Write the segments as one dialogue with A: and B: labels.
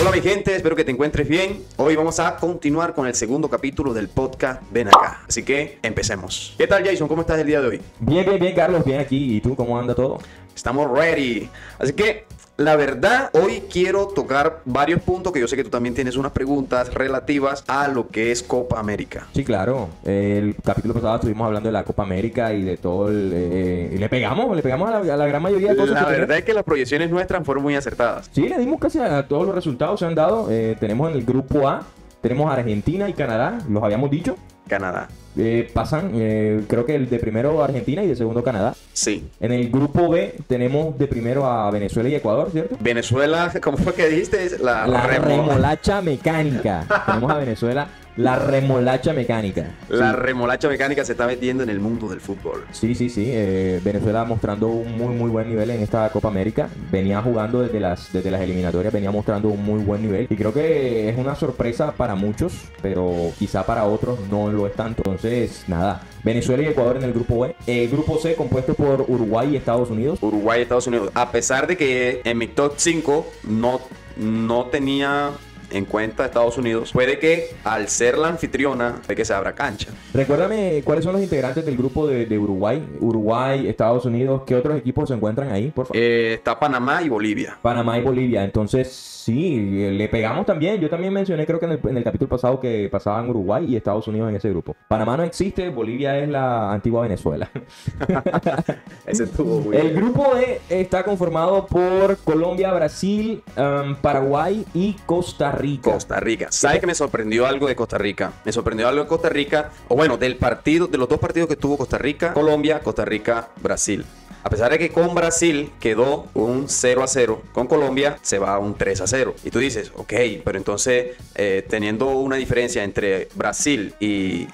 A: Hola mi gente, espero que te encuentres bien. Hoy vamos a continuar con el segundo capítulo del podcast Ven acá. Así que empecemos. ¿Qué tal Jason? ¿Cómo estás el día de hoy?
B: Bien, bien, bien, Carlos, bien aquí. ¿Y tú cómo anda todo?
A: Estamos ready. Así que la verdad, hoy quiero tocar varios puntos que yo sé que tú también tienes unas preguntas relativas a lo que es Copa América.
B: Sí, claro. El capítulo pasado estuvimos hablando de la Copa América y de todo el... eh, y le pegamos, le pegamos a la, a la gran mayoría de cosas.
A: La
B: que
A: verdad es que las proyecciones nuestras fueron muy acertadas.
B: Sí, le dimos casi a todos los resultados se han dado. Eh, tenemos en el grupo A, tenemos Argentina y Canadá, los habíamos dicho.
A: Canadá.
B: Eh, pasan, eh, creo que el de primero Argentina y de segundo Canadá.
A: Sí.
B: En el grupo B tenemos de primero a Venezuela y Ecuador, ¿cierto?
A: Venezuela, ¿cómo fue que dijiste? La,
B: La
A: remo-
B: remolacha mecánica. tenemos a Venezuela, la remolacha mecánica.
A: La
B: Sí.
A: remolacha mecánica se está metiendo en el mundo del fútbol.
B: Sí, sí, sí. eh, Venezuela mostrando un muy, muy buen nivel en esta Copa América. Venía jugando desde las, desde las eliminatorias, venía mostrando un muy buen nivel. Y creo que es una sorpresa para muchos, pero quizá para otros no lo es tanto. Entonces, nada. Venezuela y Ecuador en el grupo B. El grupo C compuesto por Uruguay y Estados Unidos.
A: Uruguay y Estados Unidos. A pesar de que en mi top 5 no, no tenía en cuenta Estados Unidos, puede que al ser la anfitriona, de que se abra cancha.
B: Recuérdame cuáles son los integrantes del grupo de, de Uruguay. Uruguay, Estados Unidos. ¿Qué otros equipos se encuentran ahí, por favor?
A: Eh, está Panamá y Bolivia.
B: Panamá y Bolivia. Entonces, sí, le pegamos también. Yo también mencioné, creo que en el, en el capítulo pasado, que pasaban Uruguay y Estados Unidos en ese grupo. Panamá no existe, Bolivia es la antigua Venezuela.
A: Ese estuvo muy
B: El grupo E está conformado por Colombia, Brasil, um, Paraguay y Costa Rica.
A: Costa Rica. ¿Sabes que me sorprendió algo de Costa Rica? Me sorprendió algo de Costa Rica, o bueno, del partido, de los dos partidos que tuvo Costa Rica, Colombia, Costa Rica, Brasil. A pesar de que con Brasil quedó un 0 a 0, con Colombia se va a un 3 a 0. Y tú dices, ok, pero entonces eh, teniendo una diferencia entre Brasil y,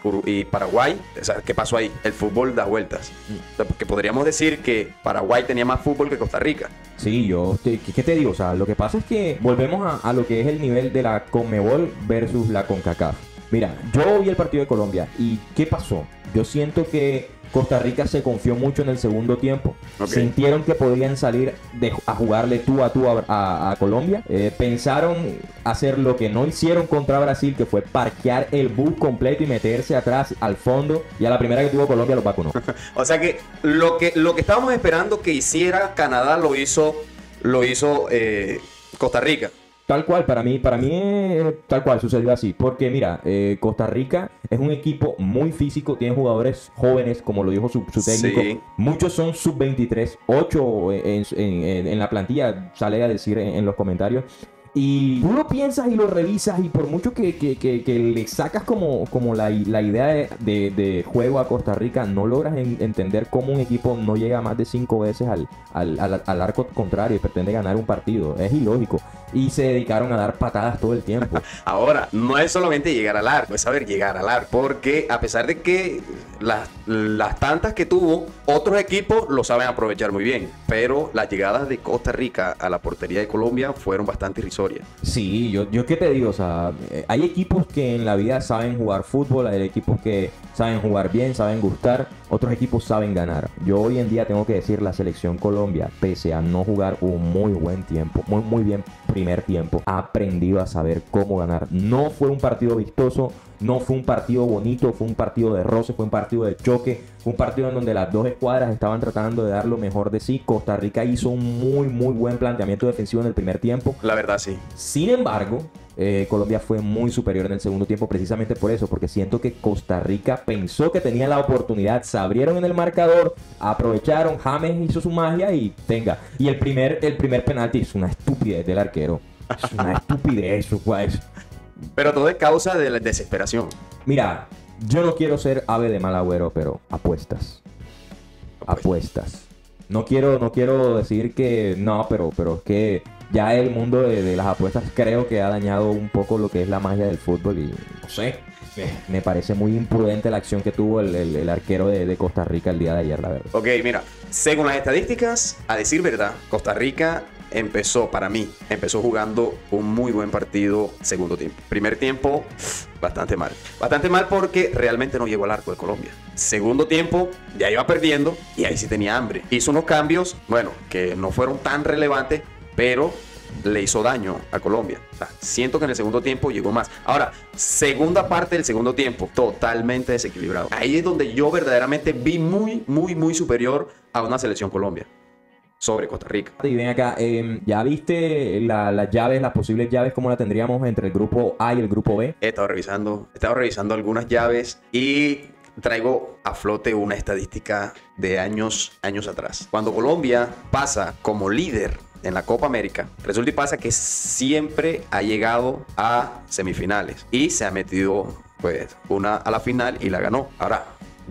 A: Paraguay, ¿qué pasó ahí? El fútbol da vueltas. Porque podríamos decir que Paraguay tenía más fútbol que Costa Rica.
B: Sí, yo, te- ¿qué, qué te digo? O sea, lo que pasa es que volvemos a, a lo que es el nivel de la Conmebol versus la CONCACAF. Mira, yo vi el partido de Colombia y ¿qué pasó? Yo siento que Costa Rica se confió mucho en el segundo tiempo.
A: Ok.
B: Sintieron que podían salir de- a jugarle tú a tú a, a- a Colombia. Eh, pensaron hacer lo que no hicieron contra Brasil, que fue parquear el bus completo y meterse atrás al fondo. Y a la primera que tuvo Colombia los vacunó.
A: O sea que lo que, lo que estábamos esperando que hiciera Canadá lo hizo, lo hizo eh, Costa Rica.
B: Tal cual, para mí, para mí eh, tal cual sucedió así. Porque mira, eh, Costa Rica es un equipo muy físico, tiene jugadores jóvenes, como lo dijo su, su técnico.
A: Sí.
B: Muchos son sub-23, 8 en, en- en- en la plantilla, sale a decir en, en los comentarios. Y tú lo piensas y lo revisas y por mucho que, que- que- que le sacas como, como la, la idea de, de- de juego a Costa Rica, no logras en- entender cómo un equipo no llega más de cinco veces al, al- al- al arco contrario y pretende ganar un partido. Es ilógico. Y se dedicaron a dar patadas todo el tiempo.
A: Ahora, no es solamente llegar al arco, es saber llegar al arco. Porque a pesar de que las, las tantas que tuvo, otros equipos lo saben aprovechar muy bien. Pero las llegadas de Costa Rica a la portería de Colombia fueron bastante irrisorias.
B: Sí, yo, yo qué te digo, o sea, eh, hay equipos que en la vida saben jugar fútbol, hay equipos que saben jugar bien, saben gustar, otros equipos saben ganar. Yo hoy en día tengo que decir la selección Colombia, pese a no jugar un muy buen tiempo, muy muy bien primer tiempo, ha aprendido a saber cómo ganar. No fue un partido vistoso, no fue un partido bonito, fue un partido de roce, fue un partido de choque, fue un partido en donde las dos escuadras estaban tratando de dar lo mejor de sí. Costa Rica hizo un muy muy buen planteamiento defensivo en el primer tiempo.
A: La verdad, sí.
B: Sin embargo, eh, Colombia fue muy superior en el segundo tiempo precisamente por eso, porque siento que Costa Rica pensó que tenía la oportunidad, se abrieron en el marcador, aprovecharon, James hizo su magia y tenga. Y el primer, el primer penalti es una estupidez del arquero. Es una estupidez, eso.
A: Pero todo es causa de la desesperación.
B: Mira, yo no quiero ser ave de mal agüero, pero apuestas. Apuestas. No quiero, no quiero decir que no, pero, pero es que ya el mundo de, de las apuestas creo que ha dañado un poco lo que es la magia del fútbol y no sé. Me parece muy imprudente la acción que tuvo el, el- el arquero de, de Costa Rica el día de ayer, la verdad.
A: Ok, mira, según las estadísticas, a decir verdad, Costa Rica empezó, para mí, empezó jugando un muy buen partido segundo tiempo. Primer tiempo, bastante mal. Bastante mal porque realmente no llegó al arco de Colombia. Segundo tiempo, ya iba perdiendo y ahí sí tenía hambre. Hizo unos cambios, bueno, que no fueron tan relevantes, pero le hizo daño a Colombia. Siento que en el segundo tiempo llegó más. Ahora, segunda parte del segundo tiempo, totalmente desequilibrado. Ahí es donde yo verdaderamente vi muy, muy, muy superior a una selección Colombia sobre Costa Rica.
B: Y ven acá, eh, ¿ya viste la- las llaves, las posibles llaves, cómo la tendríamos entre el grupo A y el grupo B?
A: He estado revisando, he estado revisando algunas llaves y traigo a flote una estadística de años, años atrás. Cuando Colombia pasa como líder en la Copa América, resulta y pasa que siempre ha llegado a semifinales y se ha metido pues una a la final y la ganó. Ahora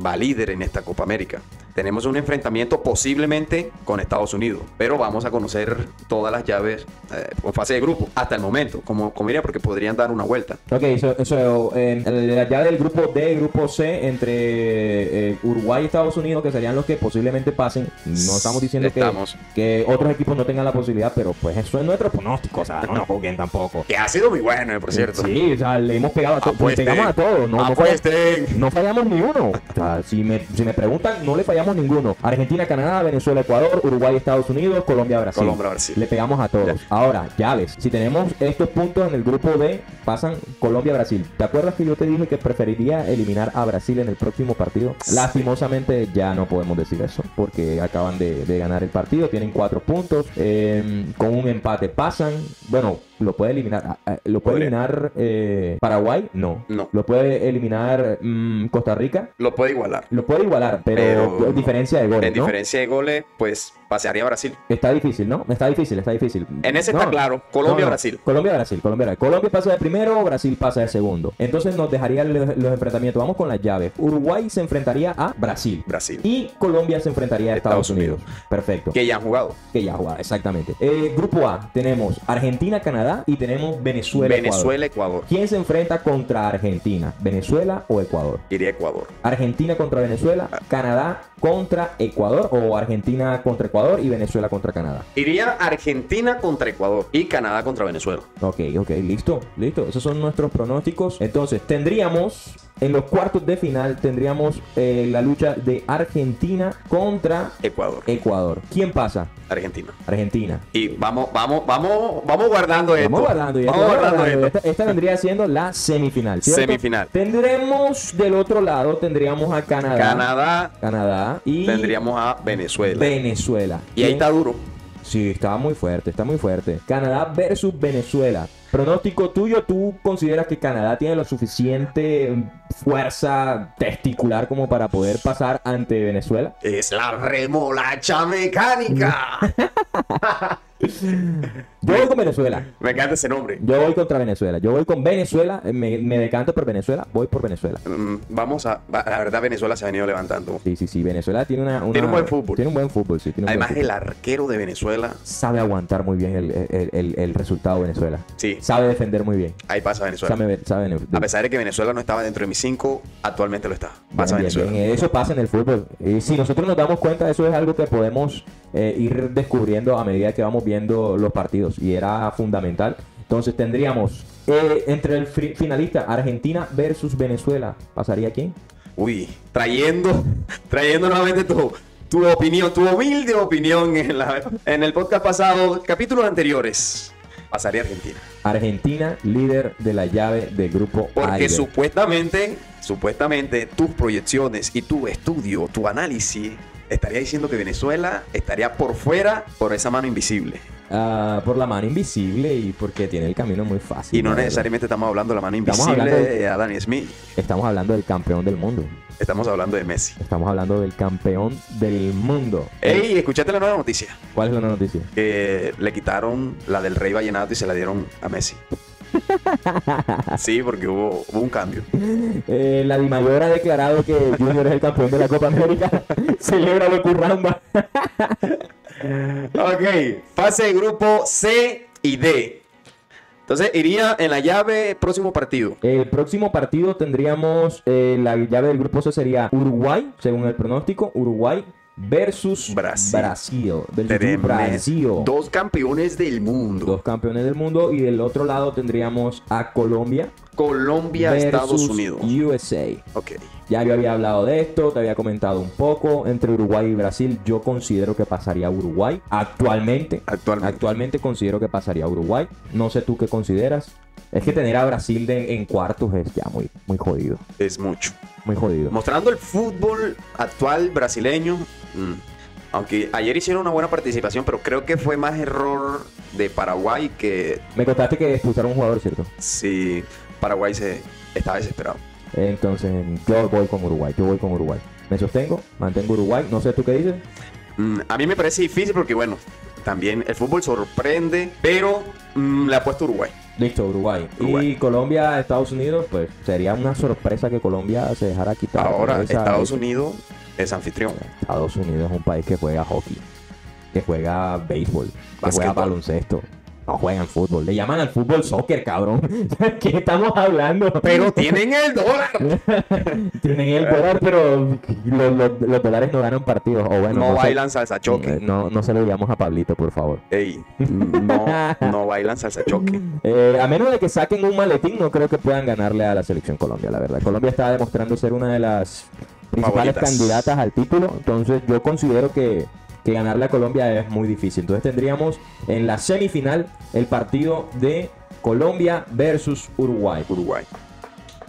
A: va líder en esta Copa América. Tenemos un enfrentamiento posiblemente con Estados Unidos, pero vamos a conocer todas las llaves eh, con fase de grupo hasta el momento, como, como diría, porque podrían dar una vuelta.
B: Ok, eso, eso eh, la llave del grupo D y grupo C entre eh, Uruguay y Estados Unidos, que serían los que posiblemente pasen. No estamos diciendo que,
A: Estamos.
B: que otros equipos no tengan la posibilidad, pero pues eso es nuestro pronóstico, o sea, no nos tampoco.
A: Que ha sido muy bueno, eh, por cierto.
B: Sí, o sea, le hemos pegado a todos,
A: Apuesten.
B: pegamos a todos, no, no, falla-
A: Apuesten.
B: no fallamos ni uno. O sea, si me, si me preguntan, no le fallamos ninguno. Argentina, Canadá, Venezuela, Ecuador, Uruguay, Estados Unidos, Colombia, Brasil.
A: Colombia, Brasil.
B: Le pegamos a todos. Ahora, llaves. Si tenemos estos puntos en el grupo D, pasan Colombia, Brasil. ¿Te acuerdas que yo te dije que preferiría eliminar a Brasil en el próximo partido?
A: Sí.
B: Lastimosamente ya no podemos decir eso, porque acaban de, de ganar el partido, tienen cuatro puntos. eh, con un empate pasan. Bueno, lo puede eliminar. ah, ah, ¿Lo puede eliminar eh, Paraguay? No.
A: No.
B: ¿Lo puede eliminar mm, Costa Rica?
A: Lo puede igualar.
B: Lo puede igualar, pero,
A: Pero
B: en diferencia de goles,
A: En
B: ¿no?
A: diferencia de goles, pues pasearía a Brasil.
B: Está difícil, ¿no? Está difícil, está difícil.
A: En ese está claro, Colombia-Brasil.
B: Colombia-Brasil, Colombia Colombia pasa de primero, Brasil pasa de segundo. Entonces nos dejaría los, los enfrentamientos. Vamos con las llaves. Uruguay se enfrentaría a Brasil.
A: Brasil.
B: Y Colombia se enfrentaría a Estados,
A: Estados
B: Unidos. Perfecto.
A: Que ya han jugado.
B: Que ya juega, exactamente. Eh, grupo A, tenemos Argentina, Canadá y tenemos Venezuela, Ecuador.
A: Venezuela, Ecuador.
B: ¿Quién se enfrenta contra Argentina? ¿Venezuela o Ecuador?
A: Iría Ecuador.
B: Argentina contra Venezuela, Canadá contra Ecuador o Argentina contra Ecuador y Venezuela contra Canadá.
A: Iría Argentina contra Ecuador y Canadá contra Venezuela.
B: Ok, ok, listo, listo. Esos son nuestros pronósticos. Entonces, tendríamos en los cuartos de final, tendríamos eh, la lucha de Argentina contra
A: Ecuador.
B: Ecuador. ¿Quién pasa?
A: Argentina.
B: Argentina.
A: Y vamos, vamos, vamos, vamos guardando esto.
B: Vamos guardando, ya,
A: Vamos
B: vamos
A: guardando
B: guardando.
A: esto.
B: Esta, esta vendría siendo la semifinal. ¿cierto?
A: Semifinal.
B: Tendremos del otro lado, tendríamos a Canadá.
A: Canadá,
B: Canadá y
A: tendríamos a Venezuela.
B: Venezuela.
A: y ahí
B: ¿Quién-
A: está duro.
B: Sí, está muy fuerte, está muy fuerte. Canadá versus Venezuela. Pronóstico tuyo, ¿tú consideras que Canadá tiene lo suficiente mm, fuerza testicular como para poder pasar ante Venezuela?
A: Es la remolacha mecánica.
B: Yo voy con Venezuela.
A: Me encanta ese nombre.
B: Yo voy contra Venezuela. Yo voy con Venezuela. Me, me decanto por Venezuela. Voy por Venezuela.
A: Mm, Vamos a. La verdad, Venezuela se ha venido levantando.
B: Sí, sí, sí. Venezuela tiene una, una-
A: Tiene un buen fútbol.
B: Tiene un buen fútbol, sí. Tiene un
A: Además,
B: buen
A: el arquero de Venezuela.
B: Sabe aguantar muy bien el, el- el- el resultado de Venezuela.
A: Sí,
B: Sabe defender muy bien.
A: ahí pasa Venezuela.
B: Sabe, sabe
A: A pesar de que Venezuela no estaba dentro de mis cinco, actualmente lo está. Pasa
B: Bien,
A: Venezuela.
B: bien. Eso pasa en el fútbol. Y si nosotros nos damos cuenta, eso es algo que podemos eh, ir descubriendo a medida que vamos viendo los partidos. Y era fundamental. Entonces tendríamos eh, entre el fi- finalista Argentina versus Venezuela. ¿Pasaría quién?
A: Uy, trayendo, trayendo nuevamente tu, tu opinión, tu humilde opinión en, la- en el podcast pasado, capítulos anteriores. Pasaría Argentina.
B: Argentina, líder de la llave del grupo.
A: Porque supuestamente, supuestamente tus proyecciones y tu estudio, tu análisis, estaría diciendo que Venezuela estaría por fuera por esa mano invisible.
B: Ah, por la mano invisible y porque tiene el camino muy fácil.
A: Y no necesariamente estamos hablando de la mano invisible
B: de-
A: de Adam Smith.
B: Estamos hablando del campeón del mundo.
A: Estamos hablando de Messi.
B: Estamos hablando del campeón del mundo.
A: Ey, escuchaste la nueva noticia.
B: ¿Cuál es la noticia?
A: que le quitaron la del Rey Vallenato y se la dieron a Messi. Sí, porque hubo, hubo un cambio.
B: Eh, la Dimayor ha declarado que Junior es el campeón de la Copa América. Celebra lo curramba.
A: Ok, fase de grupo C y D. Entonces iría en la llave próximo partido.
B: El próximo partido tendríamos eh, la llave del grupo C sería Uruguay, según el pronóstico. Uruguay versus
A: Brasil.
B: Brasil. versus
A: Tremendo.
B: Brasil.
A: Dos campeones del mundo.
B: Dos campeones del mundo. Y del otro lado tendríamos a Colombia
A: Colombia,
B: versus
A: Estados Unidos.
B: USA.
A: Ok.
B: Ya yo había hablado de esto, te había comentado un poco. Entre Uruguay y Brasil, yo considero que pasaría Uruguay. Actualmente,
A: Actualmente.
B: actualmente considero que pasaría Uruguay. No sé tú qué consideras. Es que tener a Brasil de- en cuartos es ya muy, muy jodido.
A: Es mucho.
B: Muy jodido.
A: Mostrando el fútbol actual brasileño. mm, Aunque ayer hicieron una buena participación, pero creo que fue más error de Paraguay que
B: Me contaste que expulsaron un jugador, ¿cierto?
A: si Paraguay se estaba desesperado.
B: Entonces, yo voy con Uruguay. Yo voy con Uruguay. Me sostengo, mantengo Uruguay. No sé tú qué dices.
A: Mm, A mí me parece difícil porque, bueno, también el fútbol sorprende, pero mm, le apuesto a Uruguay.
B: Listo, Uruguay.
A: Uruguay.
B: Y Colombia, Estados Unidos, pues sería una sorpresa que Colombia se dejara quitar.
A: Ahora,
B: esa-
A: Estados
B: esa-
A: Unidos es anfitrión.
B: Estados Unidos es un país que juega hockey, que juega béisbol, que juega baloncesto. No juegan fútbol. Le llaman al fútbol soccer, cabrón. ¿Qué estamos hablando?
A: Pero tienen el dólar.
B: Tienen el dólar, pero los, los- los dólares no ganan partidos. O bueno,
A: no bailan salsa choque.
B: No, no se lo digamos a Pablito, por favor.
A: Ey, no, no bailan salsa choque.
B: Eh, a menos de que saquen un maletín, no creo que puedan ganarle a la selección Colombia, la verdad. Colombia está demostrando ser una de las principales
A: Favoritas.
B: candidatas al título, entonces yo considero que, que ganarle a Colombia es muy difícil. Entonces tendríamos en la semifinal el partido de Colombia versus Uruguay.
A: Uruguay.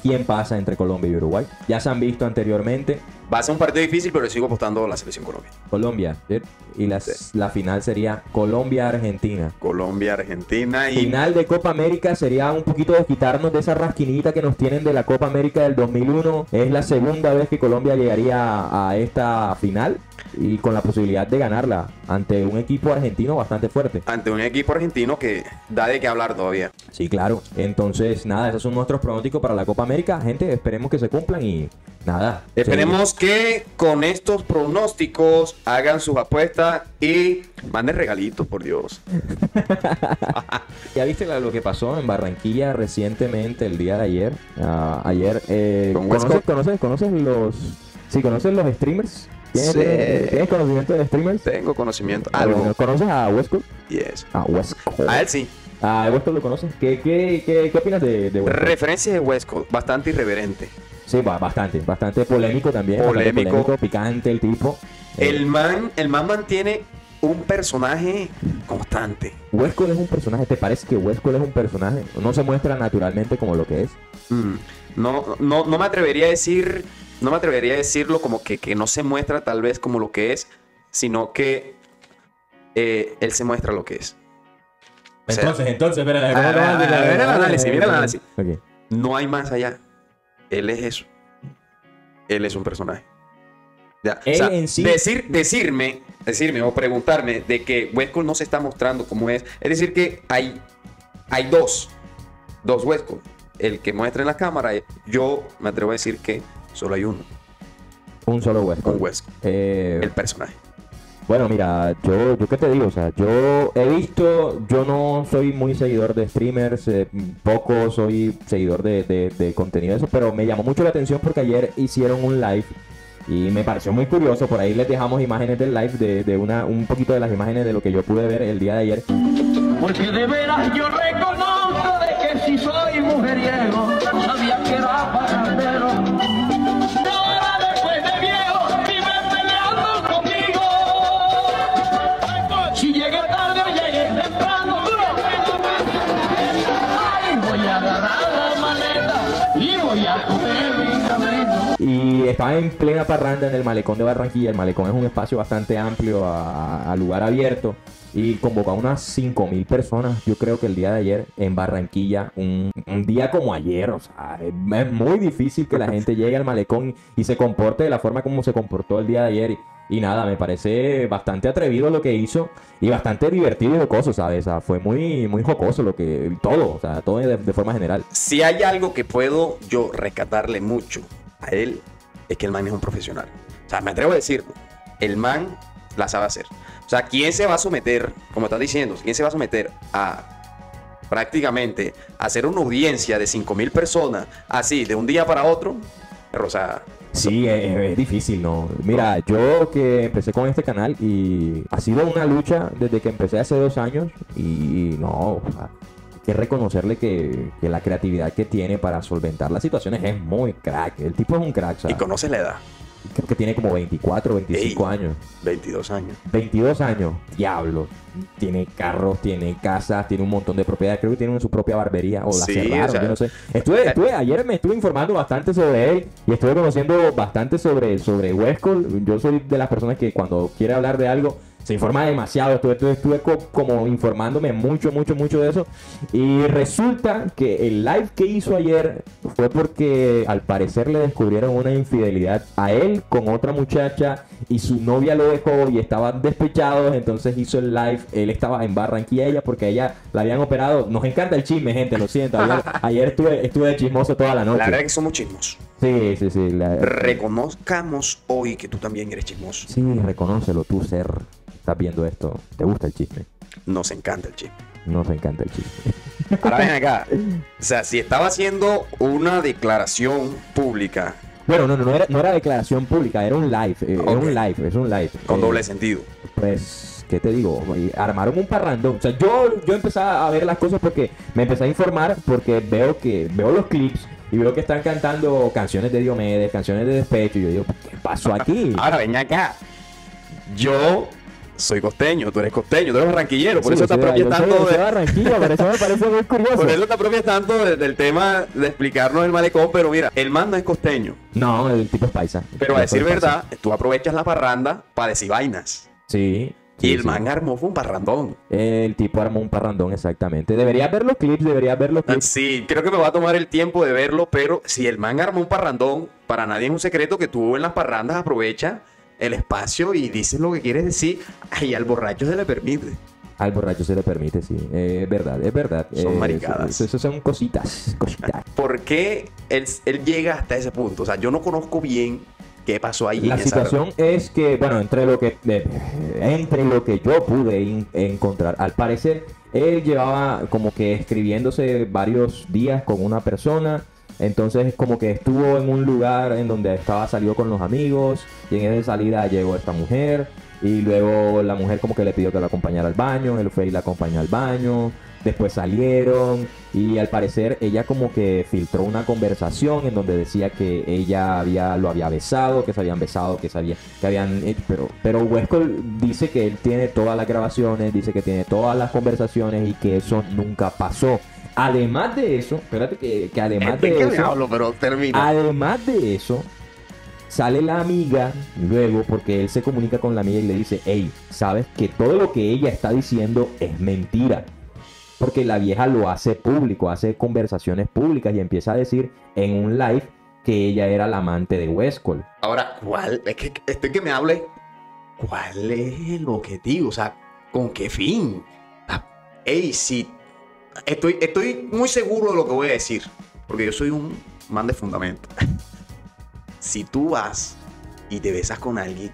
B: ¿Quién pasa entre Colombia y Uruguay? Ya se han visto anteriormente.
A: Va a ser un partido difícil, pero sigo apostando a la selección Colombia.
B: Colombia, ¿sí? y las-
A: Sí.
B: la final sería Colombia-Argentina.
A: Colombia, Argentina y
B: Final de Copa América sería un poquito de quitarnos de esa rasquinita que nos tienen de la Copa América del 2001. Es la segunda vez que Colombia llegaría a, a esta final y con la posibilidad de ganarla ante un equipo argentino bastante fuerte.
A: ante un equipo argentino que da de qué hablar todavía.
B: Sí, claro. Entonces, nada, esos son nuestros pronósticos para la Copa América. Gente, esperemos que se cumplan y nada.
A: Esperemos que con estos pronósticos hagan sus apuestas y manden regalitos, por Dios.
B: ¿Ya viste lo que pasó en Barranquilla recientemente, el día de ayer? Ah, ayer, eh,
A: ¿Con
B: ¿conoces,
A: Westcott?
B: conoces, conoces los... Sí, ¿conoces los streamers? ¿Tienes,
A: Sí.
B: tienes- tienes conocimiento de streamers?
A: Tengo conocimiento.
B: Ah,
A: Algo.
B: ¿Conoces a Westcott?
A: Yes.
B: A Westcott.
A: A él sí.
B: Ah, Westcott lo conoces. ¿Qué, qué, qué, qué opinas de, de Westcott?
A: Referencia de Westcott, bastante irreverente.
B: Sí, bastante. Bastante polémico también. bastante
A: Polémico.
B: picante el tipo. Eh,
A: El man, el man mantiene un personaje constante.
B: Westcott es un personaje. ¿Te parece que Westcott es un personaje? No se muestra naturalmente como lo que es.
A: Mm, No, no, no me atrevería a decir, no me atrevería a decirlo como que, que no se muestra tal vez como lo que es, sino que eh, él se muestra lo que es. O sea,
B: entonces, espera,
A: ¿cómo lo vas a decir? mira el análisis, mira el análisis. No hay más allá. Él es eso. Él es un personaje. Ya,
B: Él en sí-
A: decir, decirme, decirme o preguntarme de que Westcott no se está mostrando como es, es decir que hay, hay dos, dos Westcott. El que muestra en la cámara, yo me atrevo a decir que solo hay uno,
B: Un solo Westcott.
A: un
B: Eh,
A: el personaje.
B: Bueno, mira, yo, yo qué te digo, o sea, yo he visto, yo no soy muy seguidor de streamers, eh, poco soy seguidor de, de- de contenido de eso, pero me llamó mucho la atención porque ayer hicieron un live y me pareció muy curioso, por ahí les dejamos imágenes del live de, de una, un poquito de las imágenes de lo que yo pude ver el día de ayer.
C: Porque de veras yo reconozco de que si soy mujeriego, sabía que era
B: Estaba en plena parranda en el malecón de Barranquilla. El malecón es un espacio bastante amplio a, lugar abierto. Y convocó a unas 5.000 personas, yo creo que el día de ayer en Barranquilla, un, día como ayer, o sea, es, muy difícil que la gente llegue al malecón y se comporte de la forma como se comportó el día de ayer. Y, nada, me parece bastante atrevido lo que hizo y bastante divertido y jocoso, ¿sabes? O sea, fue muy, muy jocoso lo que, todo, o sea, todo de forma general.
A: Si hay algo que puedo yo rescatarle mucho a él, es que el man es un profesional. O sea, me atrevo a decirlo. El man la sabe hacer. O sea, ¿quién se va a someter, como estás diciendo, quién se va a someter a prácticamente hacer una audiencia de 5 mil personas así de un día para otro? Pero, o sea,
B: Sí, es, es difícil, ¿no? Mira, yo que empecé con este canal y ha sido una lucha desde que empecé hace dos años y no, o sea, hay que reconocerle que, que la creatividad que tiene para solventar las situaciones es muy crack. El tipo es un crack,
A: Y
B: ¿sabes?
A: conoces la edad.
B: Creo que tiene como 24, 25
A: Ey.
B: años.
A: 22 años.
B: 22 años, diablo. Tiene carros, tiene casas, tiene un montón de propiedades. Creo que tiene su propia barbería o la
A: Sí,
B: cerraron,
A: o sea,
B: yo no sé. Estuve, estuve, ayer me estuve informando bastante sobre él y estuve conociendo bastante sobre, sobre Westcol. Yo soy de las personas que cuando quiere hablar de algo se informa demasiado. Estuve, estuve, estuve co- como informándome mucho, mucho, mucho de eso. Y resulta que el live que hizo ayer fue porque al parecer le descubrieron una infidelidad a él con otra muchacha y su novia lo dejó y estaban despechados. Entonces hizo el live. Él estaba en Barranquilla ella porque ella la habían operado. Nos encanta el chisme, gente, lo siento. Ayer, ayer estuve, estuve chismoso toda la noche.
A: La verdad es que somos chismosos.
B: Sí, sí, sí. la-
A: Reconozcamos hoy que tú también eres chismoso.
B: Sí, reconócelo tú, ser. Estás viendo esto. ¿Te gusta el chisme?
A: Nos encanta el chisme.
B: Nos encanta el chisme.
A: Ahora ven acá. O sea, si estaba haciendo una declaración pública
B: Bueno, no, no, no era, no era declaración pública, era un live. eh, Era un live, es un live.
A: con
B: Eh,
A: doble sentido.
B: Pues, ¿qué te digo? Armaron un parrandón. O sea, yo, yo empecé a ver las cosas porque me empecé a informar porque veo que veo los clips y veo que están cantando canciones de Diomedes, canciones de despecho. Y yo digo, ¿qué pasó aquí?
A: Ahora ven acá. Yo soy costeño, tú eres costeño, tú eres barranquillero, por
B: Sí,
A: eso te apropias tanto
B: soy
A: de,
B: Barranquilla, por eso me parece muy curioso.
A: por eso te apropias tanto de- del tema de explicarnos el malecón, pero mira, el man no es costeño.
B: No, el tipo es paisa.
A: Pero a decir
B: paisa.
A: verdad, tú aprovechas la parranda para decir vainas.
B: Sí. sí,
A: y el
B: sí.
A: man armó fue un parrandón.
B: El tipo armó un parrandón, exactamente. Deberías ver los clips, deberías ver los clips.
A: Sí, creo que me va a tomar el tiempo de verlo, pero si el man armó un parrandón, para nadie es un secreto que tú en las parrandas aprovecha el espacio y dices lo que quieres decir, y al borracho se le permite.
B: Al borracho se le permite, sí. Eh, es verdad, es verdad.
A: Son
B: Eh,
A: maricadas.
B: Eso, eso son cositas, cositas.
A: ¿Por qué él, él llega hasta ese punto? O sea, yo no conozco bien qué pasó ahí.
B: La
A: en esa-
B: situación es que, bueno, entre lo que eh, entre lo que yo pude in- encontrar, al parecer él llevaba como que escribiéndose varios días con una persona. Entonces como que estuvo en un lugar en donde estaba salido con los amigos y en esa salida llegó esta mujer y luego la mujer como que le pidió que lo acompañara al baño, él fue y la acompañó al baño, después salieron y al parecer ella como que filtró una conversación en donde decía que ella había lo había besado, que se habían besado, que sabía que habían pero pero Westcol dice que él tiene todas las grabaciones, dice que tiene todas las conversaciones y que eso nunca pasó. Además de eso, espérate que, que además
A: ¿De
B: eso,
A: hablo? Pero termina.
B: Además de eso, sale la amiga luego porque él se comunica con la amiga y le dice, hey, sabes que todo lo que ella está diciendo es mentira. Porque la vieja lo hace público, hace conversaciones públicas y empieza a decir en un live que ella era la amante de Westcol.
A: Ahora, ¿cuál? Es que estoy que me hable. ¿Cuál es el objetivo? O sea, ¿con qué fin? Ah, Ey, sí. Estoy, estoy muy seguro de lo que voy a decir. Porque yo soy un man de fundamento. si tú vas y te besas con alguien,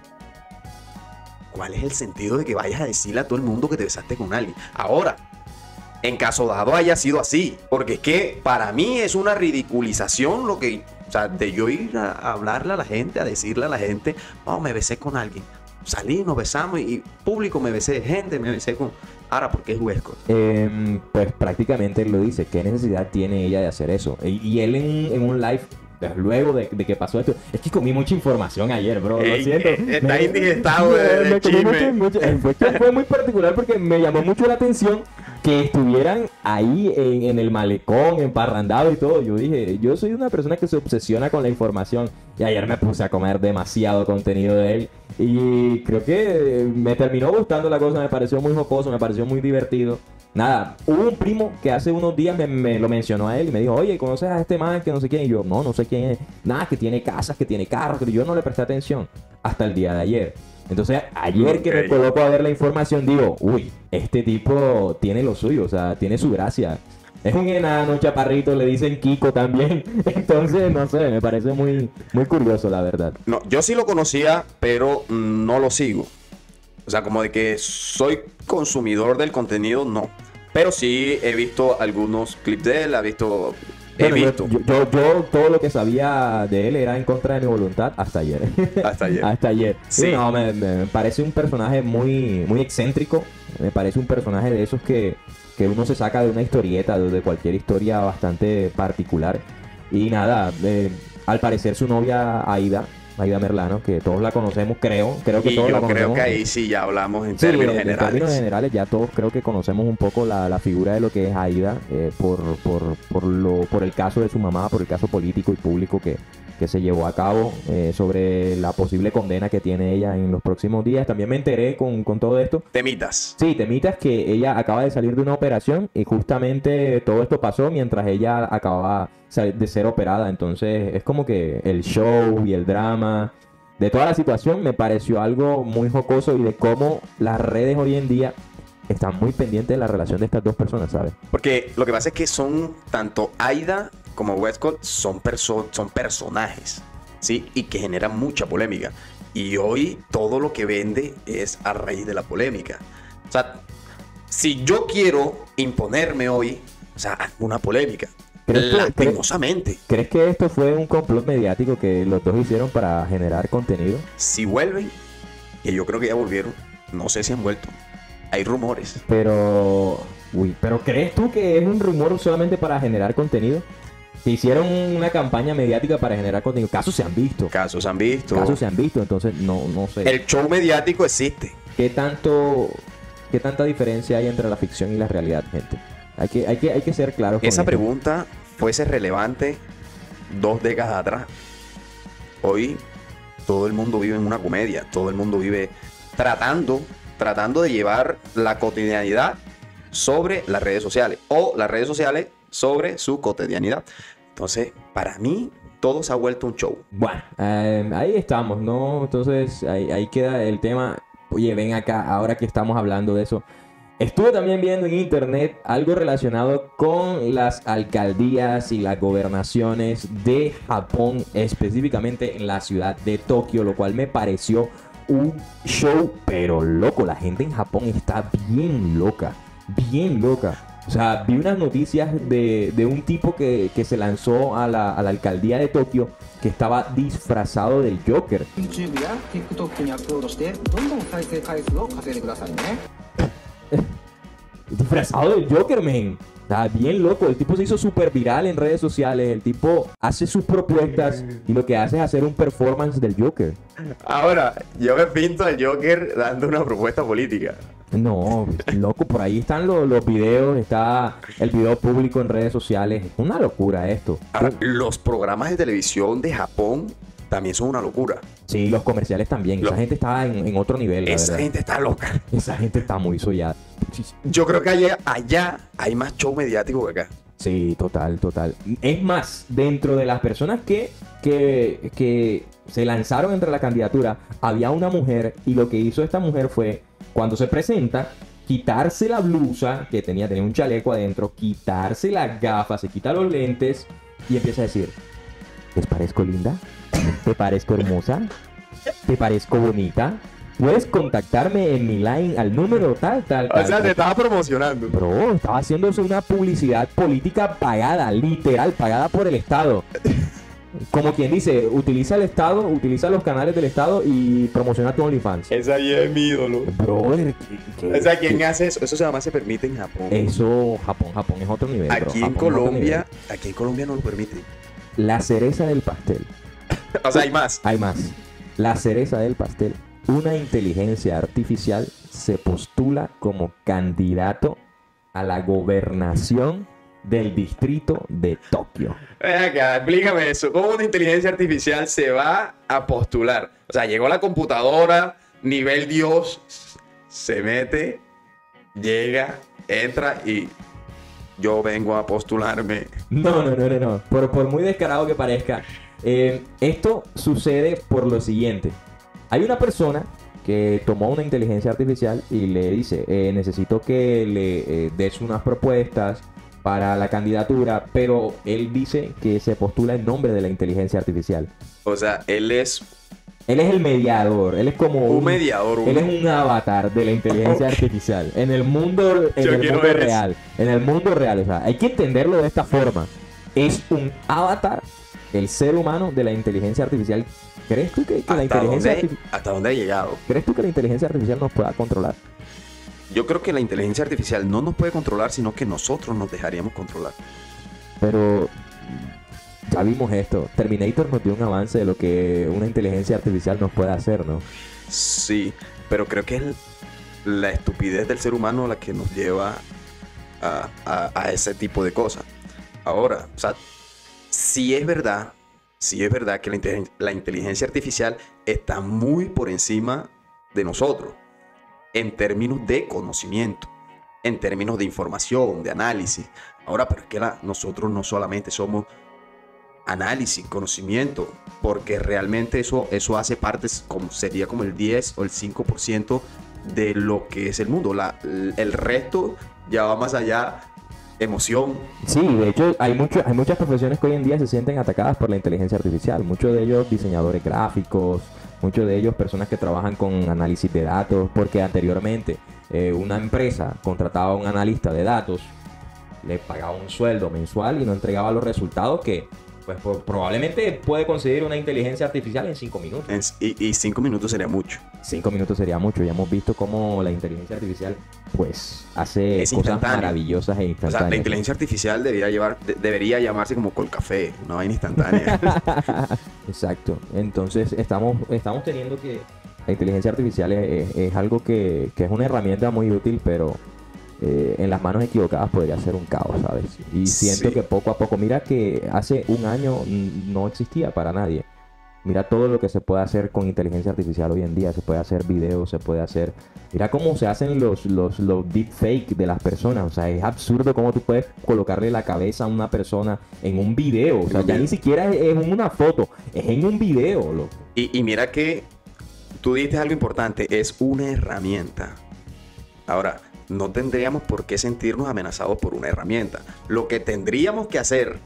A: ¿cuál es el sentido de que vayas a decirle a todo el mundo que te besaste con alguien? Ahora, en caso dado haya sido así. Porque es que para mí es una ridiculización lo que. O sea, de yo ir a hablarle a la gente, a decirle a la gente, oh, me besé con alguien. Salí, nos besamos y, y público me besé, gente me besé con. Ahora, ¿por qué es Huesco?
B: Em, pues prácticamente él lo dice, ¿qué necesidad tiene ella de hacer eso? Y, y él en, en un live, pues, luego de, de que pasó esto, es que comí mucha información ayer, bro, lo
A: Ey,
B: siento.
A: eh, está
B: Me-
A: indigestado de- de
B: me
A: chisme.
B: mucho- mucho- eh, fue muy particular porque me llamó mucho la atención que estuvieran ahí en, el malecón, emparrandado y todo. Yo dije, yo soy una persona que se obsesiona con la información y ayer me puse a comer demasiado contenido de él y creo que me terminó gustando la cosa, me pareció muy jocoso, me pareció muy divertido. Nada, hubo un primo que hace unos días me, me lo mencionó a él y me dijo, oye, ¿conoces a este man que no sé quién? Y yo, no, no sé quién es. Nada, que tiene casas, que tiene carros, pero yo no le presté atención hasta el día de ayer. Entonces, ayer que me coloco a ver la información, digo, uy, este tipo tiene lo suyo, o sea, tiene su gracia. Es un enano, chaparrito, le dicen Kiko también. Entonces, no sé, me parece muy, muy curioso, la verdad.
A: No, yo sí lo conocía, pero no lo sigo. O sea, como de que soy consumidor del contenido, no. Pero sí he visto algunos clips de él, he visto he
B: Bueno,
A: visto.
B: Yo, yo, yo todo lo que sabía de él era en contra de mi voluntad hasta ayer.
A: Hasta ayer.
B: hasta ayer.
A: Sí.
B: No, me, me parece un personaje muy, muy excéntrico. Me parece un personaje de esos que, que uno se saca de una historieta, de, de cualquier historia bastante particular. Y nada, eh, al parecer su novia Aida, Aida Merlano, que todos la conocemos, creo. Creo que
A: Y
B: todos la
A: yo creo
B: conocemos.
A: que ahí sí ya hablamos en
B: Sí,
A: términos
B: en-
A: generales.
B: En términos generales, ya todos creo que conocemos un poco la, la figura de lo que es Aida eh, por, por, por, lo, por el caso de su mamá, por el caso político y público que, que se llevó a cabo eh, sobre la posible condena que tiene ella en los próximos días. También me enteré con, con todo esto.
A: Temitas.
B: Sí, temitas que ella acaba de salir de una operación y justamente todo esto pasó mientras ella acababa de ser operada. Entonces es como que el show y el drama de toda la situación me pareció algo muy jocoso y de cómo las redes hoy en día están muy pendientes de la relación de estas dos personas, ¿sabes?
A: Porque lo que pasa es que son tanto Aida como Westcott son, perso- son personajes, ¿sí? Y que generan mucha polémica. Y hoy todo lo que vende es a raíz de la polémica. O sea, si yo quiero imponerme hoy, o sea, una polémica,
B: ¿Crees
A: lastimosamente,
B: ¿Crees que esto fue un complot mediático que los dos hicieron para generar contenido?
A: si vuelven, que yo creo que ya volvieron, no sé si han vuelto, hay rumores.
B: Pero, uy, pero ¿crees tú que es un rumor solamente para generar contenido? Que hicieron una campaña mediática para generar contenido. Casos se han visto.
A: Casos han visto.
B: Casos se han visto, entonces no, no sé.
A: El show mediático existe.
B: ¿Qué tanto, qué tanta diferencia hay entre la ficción y la realidad, gente? Hay que, hay que, hay que ser claros. con
A: Esa pregunta fuese relevante dos décadas atrás. Hoy todo el mundo vive en una comedia, todo el mundo vive tratando, tratando de llevar la cotidianidad sobre las redes sociales o las redes sociales sobre su cotidianidad. Entonces, para mí, todo se ha vuelto un show.
B: Bueno, eh, ahí estamos, ¿no? Entonces ahí, ahí queda el tema. Oye, ven acá, ahora que estamos hablando de eso. Estuve también viendo en internet algo relacionado con las alcaldías y las gobernaciones de Japón, específicamente en la ciudad de Tokio, lo cual me pareció un show, pero loco. La gente en Japón está bien loca, bien loca. O sea, vi unas noticias de, de un tipo que, que se lanzó a la, a la alcaldía de Tokio que estaba disfrazado del Joker. Disfrazado del Joker, man. Está bien loco. El tipo se hizo súper viral en redes sociales. El tipo hace sus propuestas y lo que hace es hacer un performance del Joker.
A: Ahora, yo me pinto al Joker dando una propuesta política.
B: No, loco, por ahí están los, los videos, está el video público en redes sociales. Es una locura esto.
A: Ahora, los programas de televisión de Japón también son una locura.
B: Sí, los comerciales también. Esa gente está en, en otro nivel, la
A: Esa
B: verdad.
A: gente está loca.
B: Esa gente está muy sollada.
A: Yo creo que allá, allá hay más show mediático que acá.
B: Sí, total, total. Es más, dentro de las personas que, que, que se lanzaron entre la candidatura, había una mujer y lo que hizo esta mujer fue, cuando se presenta, quitarse la blusa que tenía, tenía un chaleco adentro, quitarse las gafas, se quita los lentes y empieza a decir, ¿les parezco linda? ¿Te parezco hermosa? ¿Te parezco bonita? Puedes contactarme en mi line al número tal, tal, tal. tal".
A: estaba promocionando.
B: Bro, estaba haciéndose una publicidad política pagada, literal, pagada por el Estado. Como quien dice, utiliza el Estado, utiliza los canales del Estado y promociona tu OnlyFans.
A: Esa es mi ídolo.
B: Brother, ¿qué- qué-
A: O sea, ¿quién
B: qué-
A: hace eso? Eso llama se permite en Japón.
B: Eso, Japón, Japón es otro nivel. bro,
A: Aquí en
B: Japón
A: Colombia, aquí en Colombia no lo permite.
B: La cereza del pastel.
A: O sea, hay más.
B: Hay más. La cereza del pastel. Una inteligencia artificial se postula como candidato a la gobernación del distrito de Tokio.
A: Ven acá, explícame eso. ¿Cómo una inteligencia artificial se va a postular? O sea, llegó la computadora, nivel Dios, se mete, llega, entra y yo vengo a postularme.
B: No, no, no, no, no. Por, por muy descarado que parezca, eh, esto sucede por lo siguiente. Hay una persona que tomó una inteligencia artificial y le dice, eh, necesito que le eh, des unas propuestas para la candidatura, pero él dice que se postula en nombre de la inteligencia artificial.
A: O sea, él es
B: Él es el mediador, él es como
A: un mediador. un-
B: Él es un avatar de la inteligencia artificial. En el mundo, en
A: Yo
B: el mundo real. En el mundo real. O sea, hay que entenderlo de esta forma. es un avatar, el ser humano de la inteligencia artificial. ¿Crees tú que, que la
A: ¿Hasta
B: inteligencia
A: dónde, ¿Hasta dónde ha llegado?
B: ¿Crees tú que la inteligencia artificial nos pueda controlar?
A: Yo creo que la inteligencia artificial no nos puede controlar, sino que nosotros nos dejaríamos controlar.
B: Pero ya vimos esto. Terminator nos dio un avance de lo que una inteligencia artificial nos puede hacer, ¿no?
A: Sí, pero creo que es la estupidez del ser humano la que nos lleva a, a- a ese tipo de cosas. Ahora, o sea, si es verdad, si es verdad que la, inteligen- la inteligencia artificial está muy por encima de nosotros en términos de conocimiento, en términos de información, de análisis. Ahora, pero es que nosotros no solamente somos análisis, conocimiento, porque realmente eso, eso hace parte, como, sería como el 10 o el 5% de lo que es el mundo. La- el resto ya va más allá, emoción.
B: Sí, de hecho hay, mucho, hay muchas profesiones que hoy en día se sienten atacadas por la inteligencia artificial. Muchos de ellos diseñadores gráficos, muchos de ellos personas que trabajan con análisis de datos, porque anteriormente eh, una empresa contrataba a un analista de datos, le pagaba un sueldo mensual y no entregaba los resultados que pues, po- probablemente puede conseguir una inteligencia artificial en cinco minutos.
A: En- y, y cinco minutos sería mucho.
B: Cinco minutos sería mucho. Ya hemos visto cómo la inteligencia artificial pues hace
A: Es
B: cosas maravillosas e
A: O
B: instantáneas.
A: sea, la inteligencia artificial debería, llevar, de- debería llamarse como Colcafé, una vaina instantánea.
B: Exacto. Entonces estamos, estamos teniendo que la inteligencia artificial es, es- es algo que, que es una herramienta muy útil, pero eh, en las manos equivocadas podría ser un caos, ¿sabes? Y siento
A: Sí.
B: que poco a poco, mira que hace un año no existía para nadie. Mira todo lo que se puede hacer con inteligencia artificial hoy en día. Se puede hacer videos, se puede hacer... Mira cómo se hacen los, los, los deepfake de las personas. O sea, es absurdo cómo tú puedes colocarle la cabeza a una persona en un video. O sea, ya ni siquiera es en una foto, es en un video, loco.
A: y, y mira que tú dijiste algo importante, es una herramienta. Ahora, no tendríamos por qué sentirnos amenazados por una herramienta. Lo que tendríamos que hacer,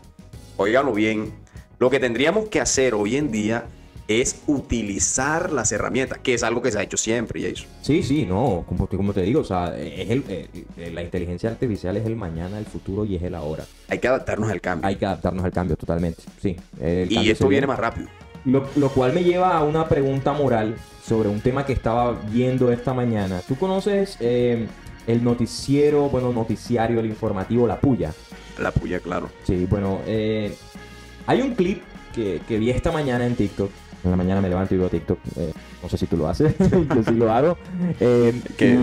A: óigalo bien, lo que tendríamos que hacer hoy en día es utilizar las herramientas, que es algo que se ha hecho siempre, Jason.
B: Sí, sí, no, como, te- como te digo, o sea, es el, eh, eh, la inteligencia artificial es el mañana, el futuro y es el ahora.
A: Hay que adaptarnos al cambio.
B: Hay que adaptarnos al cambio totalmente, sí. el
A: y esto viene más rápido.
B: Lo, lo cual me lleva a una pregunta moral sobre un tema que estaba viendo esta mañana. ¿Tú conoces eh, el noticiero, bueno, noticiario, el informativo La Puya?
A: La puya, claro.
B: Sí, bueno, eh, hay un clip que, que vi esta mañana en TikTok. En la mañana me levanto y veo TikTok. eh, no sé si tú lo haces, yo sí lo hago. Eh,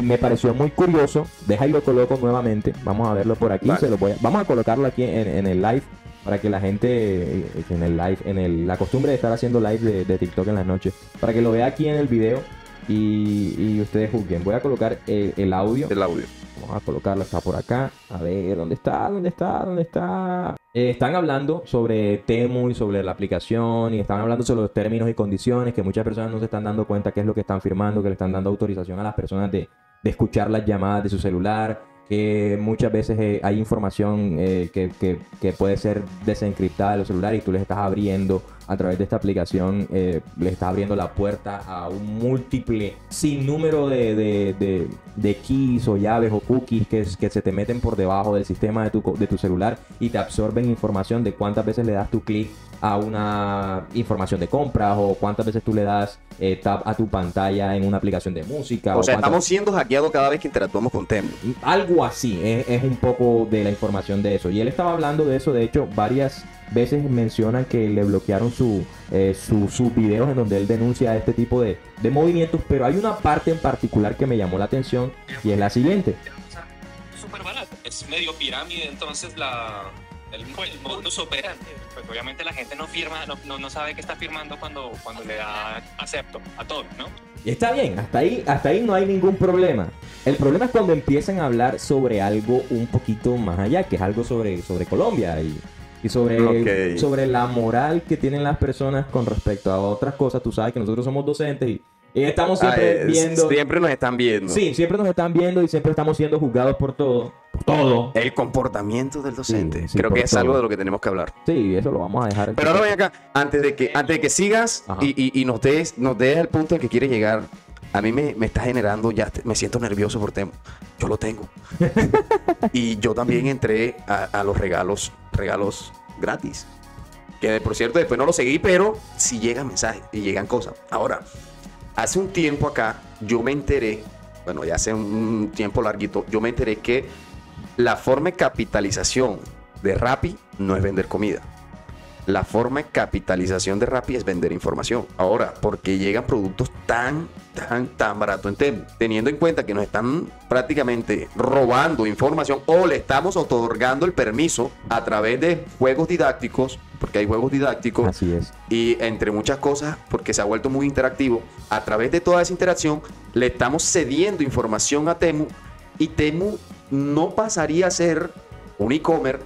B: me pareció muy curioso. Deja y lo coloco nuevamente. Vamos a verlo por aquí.
A: Vale.
B: Se lo voy a- vamos a colocarlo aquí en, en el live para que la gente eh, en el live, en el, la costumbre de estar haciendo live de, de TikTok en las noches, para que lo vea aquí en el video y, y ustedes juzguen. Voy a colocar el, el audio.
A: El audio.
B: Vamos a colocarlo, está por acá. A ver, ¿dónde está? ¿Dónde está? ¿Dónde está? Eh, están hablando sobre Temu y sobre la aplicación y están hablando sobre los términos y condiciones que muchas personas no se están dando cuenta qué es lo que están firmando, que le están dando autorización a las personas de, de escuchar las llamadas de su celular, que muchas veces eh, hay información eh, que, que- que puede ser desencriptada de los celulares y tú les estás abriendo a través de esta aplicación, eh, les estás abriendo la puerta a un múltiple sinnúmero de, de, de, de keys o llaves o cookies que, que se te meten por debajo del sistema de tu, de tu celular y te absorben información de cuántas veces le das tu clic a una información de compras o cuántas veces tú le das eh, tap a tu pantalla en una aplicación de música.
A: O sea,
B: cuántas-
A: estamos siendo hackeados cada vez que interactuamos con Temu.
B: algo así, es, es un poco de la información de eso. Y él estaba hablando de eso, de hecho, varias veces mencionan que le bloquearon su, eh, su- sus videos en donde él denuncia este tipo de, de movimientos, pero hay una parte en particular que me llamó la atención y es la siguiente.
D: súper barato. Es medio pirámide, entonces la, el, el modus operandi. Pues obviamente la gente no firma, no, no, no sabe qué está firmando cuando, cuando le da acepto a todo, ¿no?
B: Y está bien, hasta ahí, hasta ahí no hay ningún problema. El problema es cuando empiezan a hablar sobre algo un poquito más allá, que es algo sobre, sobre Colombia y, y sobre, sobre la moral que tienen las personas con respecto a otras cosas. Tú sabes que nosotros somos docentes y, estamos siempre
A: Ah, eh,
B: viendo...
A: Siempre nos están viendo.
B: Sí, siempre nos están viendo y siempre estamos siendo juzgados por todo. Por todo.
A: El comportamiento del docente.
B: Sí, sí,
A: Creo que es
B: todo.
A: algo de lo que tenemos que hablar.
B: Sí, eso lo vamos a dejar.
A: Pero ahora ven acá, antes de que, antes de que sigas y- y nos des, nos des el punto al que quieres llegar, a mí me, me está generando, ya me siento nervioso por Temu. Yo lo tengo. y yo también entré a, a los regalos, regalos gratis. Que por cierto, después no lo seguí, pero sí llegan mensajes y llegan cosas. Ahora, hace un tiempo acá, yo me enteré, bueno, ya hace un tiempo larguito, yo me enteré que la forma de capitalización de Rappi no es vender comida. La forma de capitalización de Rappi es vender información. Ahora, porque llegan productos tan, tan, tan baratos en Temu, teniendo en cuenta que nos están prácticamente robando información o le estamos otorgando el permiso a través de juegos didácticos, porque hay juegos didácticos,
B: Así es.
A: y entre muchas cosas, porque se ha vuelto muy interactivo, a través de toda esa interacción le estamos cediendo información a Temu y Temu no pasaría a ser un e-commerce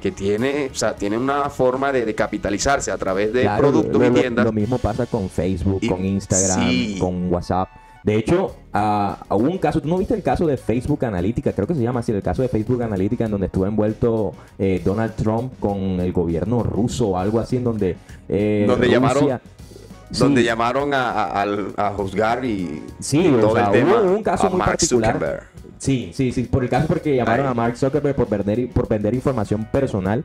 A: que tiene, o sea, tiene una forma de, de capitalizarse a través de
B: Claro,
A: productos
B: lo,
A: y tiendas.
B: lo mismo pasa con Facebook,
A: Y-
B: con Instagram,
A: sí.
B: con WhatsApp. De hecho, ah, hubo un caso, ¿tú no viste el caso de Facebook Analítica? Creo que se llama así, el caso de Facebook Analítica, en donde estuvo envuelto eh, Donald Trump con el gobierno ruso o algo así, en donde... eh,
A: Donde llamaron-
B: Sí.
A: donde llamaron a, a- juzgar y,
B: Sí,
A: y
B: o
A: todo
B: sea,
A: el tema
B: hubo un caso
A: a
B: muy
A: Mark
B: particular.
A: Zuckerberg.
B: Sí, sí, sí. Por el caso porque llamaron a Mark Zuckerberg por vender, por vender información personal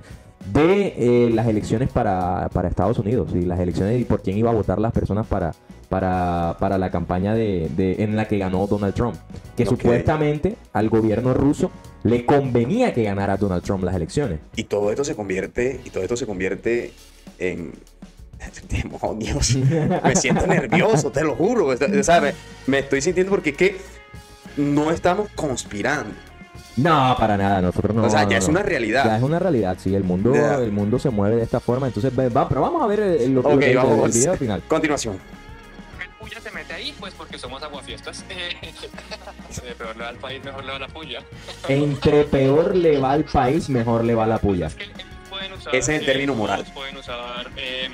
B: de eh, las elecciones para, para Estados Unidos y las elecciones y por quién iba a votar las personas para, para, para la campaña de, de- en la que ganó Donald Trump. Que
A: Ok.
B: supuestamente al gobierno ruso le convenía que ganara Donald Trump las elecciones.
A: Y todo esto se convierte, y todo esto se convierte en demonios. me siento nervioso, te lo juro. O sea, me, me estoy sintiendo porque es que no estamos conspirando.
B: No, para nada, nosotros no.
A: o sea, ya
B: no,
A: es
B: no.
A: una realidad.
B: Ya es una realidad, sí, el mundo, el mundo se mueve de esta forma, entonces va, pero vamos a ver el, lo-
A: Ok,
B: el- el
A: vamos.
B: video final.
A: Continuación.
D: El puya se mete ahí, pues porque somos aguafiestas. Eh, peor le va al país, mejor le va la puya.
B: Entre peor le va al país, mejor le va la puya.
D: Es que ellos pueden usar,
A: Ese es el término moral.
D: ellos Pueden usar, eh,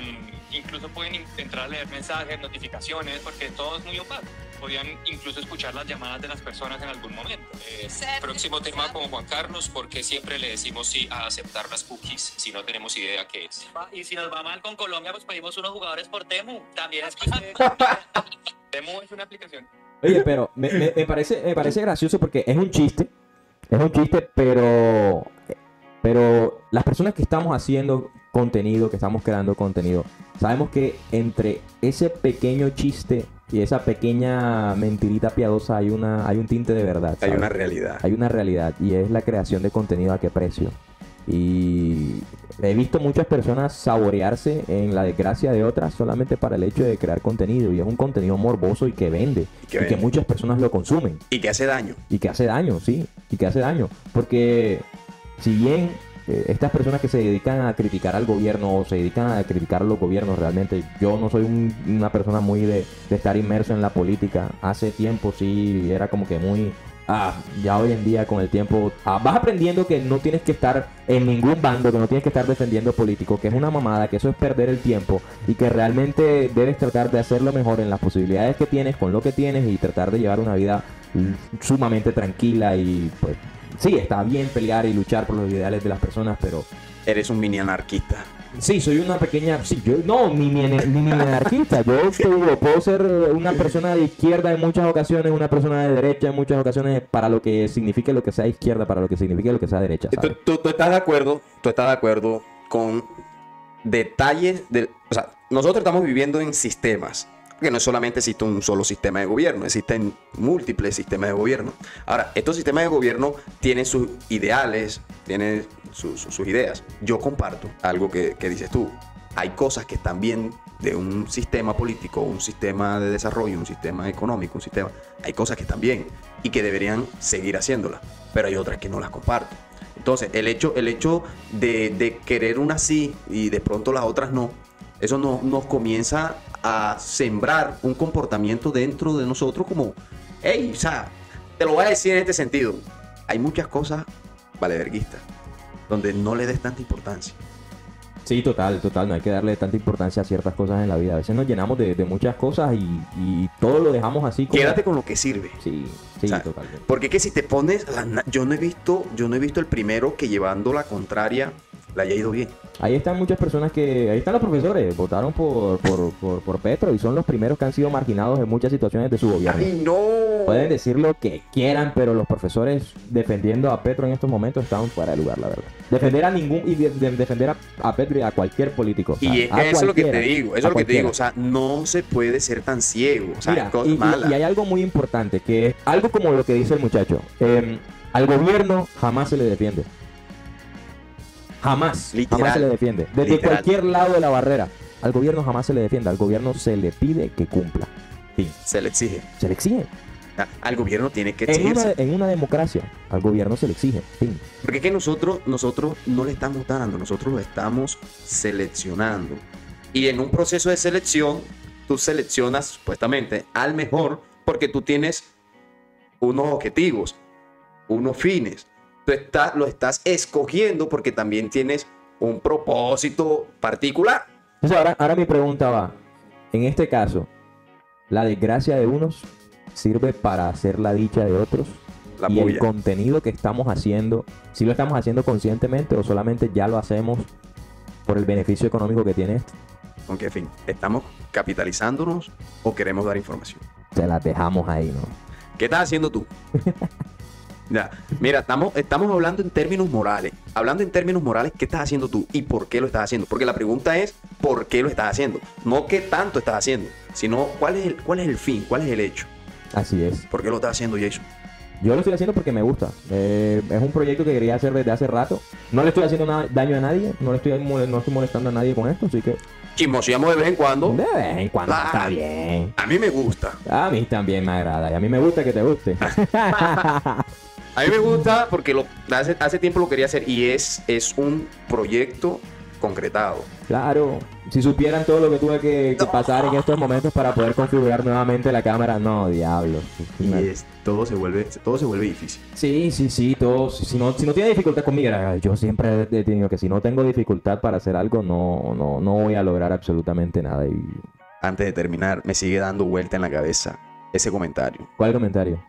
D: incluso pueden entrar a leer mensajes, notificaciones, porque todo es muy opaco. Podían incluso escuchar las llamadas de las personas en algún momento. Eh,
E: Próximo tema con Juan Carlos, porque siempre le decimos sí a aceptar las cookies si no tenemos idea qué es.
F: Y si nos va mal con Colombia, pues pedimos unos jugadores por Temu. También es que usted...
D: Temu es una aplicación.
B: Oye, pero me, me- me parece, me parece gracioso porque es un chiste. Es un chiste, pero. Pero las personas que estamos haciendo contenido, que estamos creando contenido, sabemos que entre ese pequeño chiste y esa pequeña mentirita piadosa hay una, hay un tinte de verdad.
A: Hay una realidad.
B: hay una realidad y es la creación de contenido a qué precio. Y he visto muchas personas saborearse en la desgracia de otras solamente para el hecho de crear contenido. Y es un contenido morboso y que vende.
A: Y que
B: y que muchas personas lo consumen.
A: Y que hace daño.
B: Y que hace daño, sí. Y que hace daño. Porque si bien eh, estas personas que se dedican a criticar al gobierno o se dedican a criticar a los gobiernos realmente, yo no soy un- una persona muy de, de estar inmerso en la política. Hace tiempo sí era como que muy... Ah, ya hoy en día con el tiempo ah, vas aprendiendo que no tienes que estar en ningún bando, que no tienes que estar defendiendo políticos, que es una mamada, que eso es perder el tiempo y que realmente debes tratar de hacerlo mejor en las posibilidades que tienes, con lo que tienes y tratar de llevar una vida sumamente tranquila y pues sí, está bien pelear y luchar por los ideales de las personas, pero
A: Eres un mini anarquista.
B: sí, soy una pequeña, sí, yo no, ni ni, ni, ni anarquista, yo digo, puedo ser una persona de izquierda en muchas ocasiones, una persona de derecha en muchas ocasiones, para lo que signifique lo que sea izquierda, para lo que signifique lo que sea derecha.
A: ¿Tú, tú- tú estás de acuerdo? ¿Tú estás de acuerdo con detalles de, o sea, nosotros estamos viviendo en sistemas, que no solamente existe un solo sistema de gobierno, existen múltiples sistemas de gobierno. Ahora, estos sistemas de gobierno tienen sus ideales, tienen su- su- sus ideas. Yo comparto algo que, que dices tú. Hay cosas que están bien de un sistema político, un sistema de desarrollo, un sistema económico, un sistema. Hay cosas que están bien y que deberían seguir haciéndolas, pero hay otras que no las comparto. Entonces, el hecho, el hecho de, de querer una sí y de pronto las otras no, eso no- nos comienza a sembrar un comportamiento dentro de nosotros como, hey, o sea, te lo voy a decir en este sentido. Hay muchas cosas valeverguistas donde no le des tanta importancia.
B: Sí, total, total. No hay que darle tanta importancia a ciertas cosas en la vida. A veces nos llenamos de, de muchas cosas y, y todo lo dejamos así como...
A: Quédate con lo que sirve.
B: Sí, sí,
A: O sea,
B: totalmente.
A: Porque es que si te pones, yo no he visto, yo no he visto el primero que llevando la contraria le haya ido bien.
B: Ahí están muchas personas que, ahí están los profesores, votaron por, por, por, por Petro y son los primeros que han sido marginados en muchas situaciones de su gobierno.
A: ¡Ay, no!
B: Pueden decir lo que quieran, pero los profesores defendiendo a Petro en estos momentos están fuera de lugar, la verdad. Defender a ningún y de- de- defender a, a Petro y a cualquier político. o sea,
A: Y es que eso es lo que te digo, eso es lo que te digo. O sea, no se puede ser tan ciego. O sea,
B: Mira, y, y-
A: malas.
B: y hay algo muy importante, que es algo como lo que dice el muchacho. Eh, al gobierno jamás se le defiende. Jamás.
A: Literal.
B: Jamás se le defiende. Desde
A: Literal.
B: cualquier lado de la barrera. Al gobierno jamás se le defiende. Al gobierno se le pide que cumpla. Fin.
A: Se le exige.
B: Se le exige.
A: Ah, Al gobierno tiene que
B: En una,
A: exigirse.
B: en una democracia, al gobierno se le exige. Fin.
A: Porque es que nosotros, nosotros no le estamos dando, nosotros lo estamos seleccionando. Y en un proceso de selección, tú seleccionas supuestamente al mejor porque tú tienes unos objetivos, unos fines. Tú estás, lo estás escogiendo porque también tienes un propósito particular.
B: Entonces ahora, ahora mi pregunta va. En este caso, ¿la desgracia de unos sirve para hacer la dicha de otros?
A: La
B: y el contenido que estamos haciendo, si lo estamos haciendo conscientemente o solamente ya lo hacemos por el beneficio económico que tiene esto,
A: ¿Con qué fin? ¿Estamos capitalizándonos o queremos dar información?
B: se las dejamos ahí, ¿no?
A: ¿Qué estás haciendo tú? Ya, Mira, estamos, estamos hablando en términos morales. Hablando en términos morales, ¿qué estás haciendo tú y por qué lo estás haciendo? Porque la pregunta es, ¿por qué lo estás haciendo? No qué tanto estás haciendo, sino cuál es el, cuál es el fin, cuál es el hecho.
B: Así es.
A: ¿Por qué lo estás haciendo, Jason?
B: Yo lo estoy haciendo porque me gusta. Eh, es un proyecto que quería hacer desde hace rato. No le estoy haciendo nada- daño a nadie. No le estoy, no estoy molestando a nadie con esto. Así que
A: Chismoseamos de vez en cuando.
B: de vez en cuando
A: Ah.
B: está bien.
A: A mí me gusta.
B: A mí también me agrada. Y a mí me gusta que te guste.
A: A mí me gusta porque lo, hace, hace tiempo lo quería hacer y es, es un proyecto concretado.
B: Claro, si supieran todo lo que tuve que, que pasar en estos momentos para poder configurar nuevamente la cámara, no, diablo.
A: Y es, todo, se vuelve, todo se vuelve difícil.
B: Sí, sí, sí, todo. Si no, si no tiene dificultad conmigo, yo siempre he tenido que si no tengo dificultad para hacer algo, no, no, no voy a lograr absolutamente nada. Y...
A: Antes de terminar, me sigue dando vuelta en la cabeza ese comentario,
B: ¿Cuál comentario?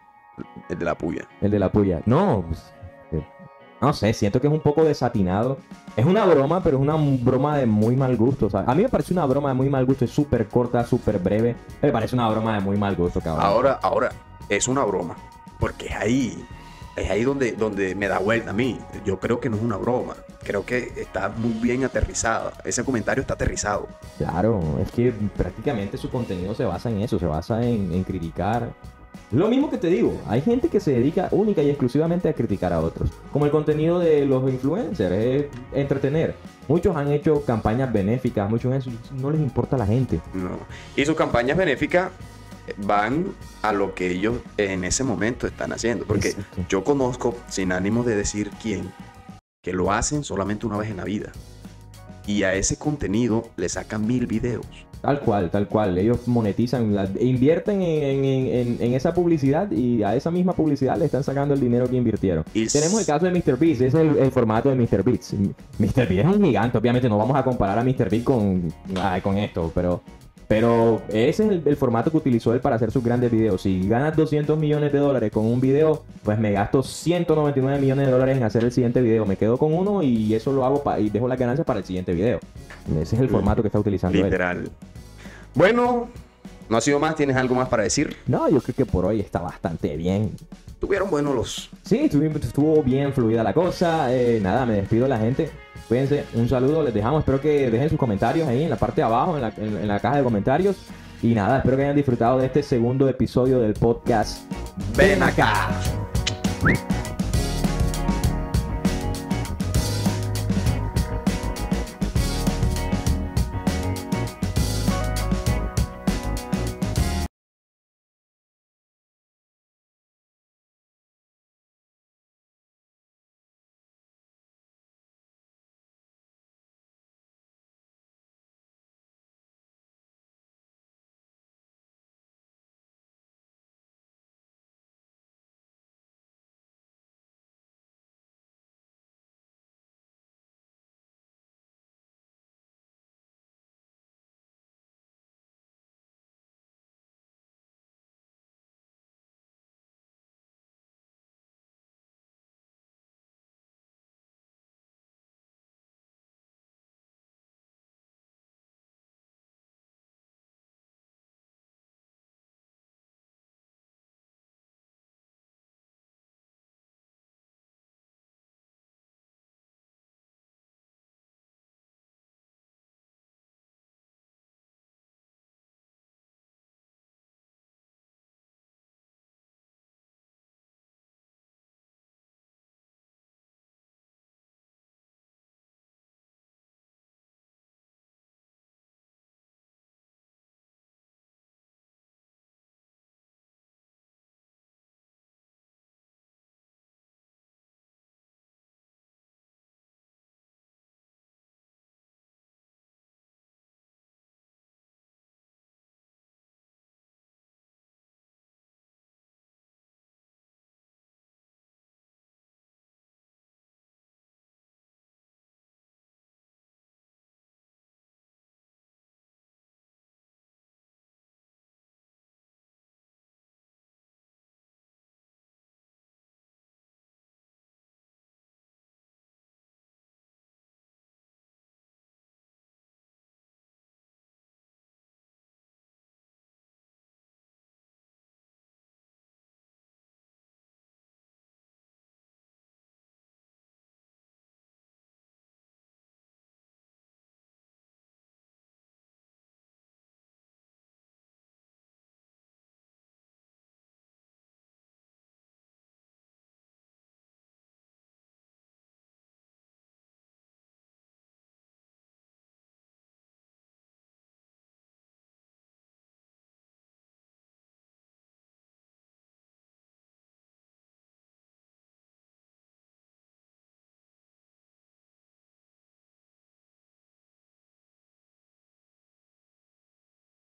A: El de la puya.
B: El de la puya. No, pues, eh, no sé, siento que es un poco desatinado. Es una broma, pero es una broma de muy mal gusto. o sea, a mí me parece una broma de muy mal gusto. Es súper corta, súper breve. Me parece una broma de muy mal gusto, cabrón.
A: Ahora, ahora, es una broma. Porque es ahí. Es ahí donde, donde me da vuelta a mí. Yo creo que no es una broma. Creo que está muy bien aterrizada. Ese comentario está aterrizado.
B: Claro, es que prácticamente su contenido se basa en eso, se basa en, en criticar. Lo mismo que te digo, hay gente que se dedica única y exclusivamente a criticar a otros. Como el contenido de los influencers, es entretener. Muchos han hecho campañas benéficas, muchos eso no les importa a la gente.
A: No. Y sus campañas benéficas van a lo que ellos en ese momento están haciendo. Porque
B: Exacto.
A: yo conozco, sin ánimo de decir quién, que lo hacen solamente una vez en la vida. Y a ese contenido le sacan mil videos.
B: Tal cual, tal cual. Ellos monetizan, la- invierten en, en- en- en esa publicidad y a esa misma publicidad le están sacando el dinero que invirtieron.
A: Y
B: Tenemos el caso de Mr. Beast, ese es el, el formato de Mr. Beast. Mr. Beast es un gigante, obviamente no vamos a comparar a Mr. Beast con, ay, con esto, pero, pero ese es el, el formato que utilizó él para hacer sus grandes videos. Si ganas 200 millones de dólares con un video, pues me gasto 199 millones de dólares en hacer el siguiente video. Me quedo con uno y eso lo hago y dejo las ganancias para el siguiente video. Ese es el formato que está utilizando él.
A: Literal. Bueno, no ha sido más. ¿Tienes algo más para decir?
B: No, yo creo que por hoy está bastante bien.
A: Tuvieron buenos los.
B: Sí, estuvo, bien fluida la cosa. Eh, nada, me despido de la gente. Cuídense, un saludo, les dejamos. Espero que dejen sus comentarios ahí en la parte de abajo, en la, en la caja de comentarios. Y nada, espero que hayan disfrutado de este segundo episodio del podcast.
A: Ven acá.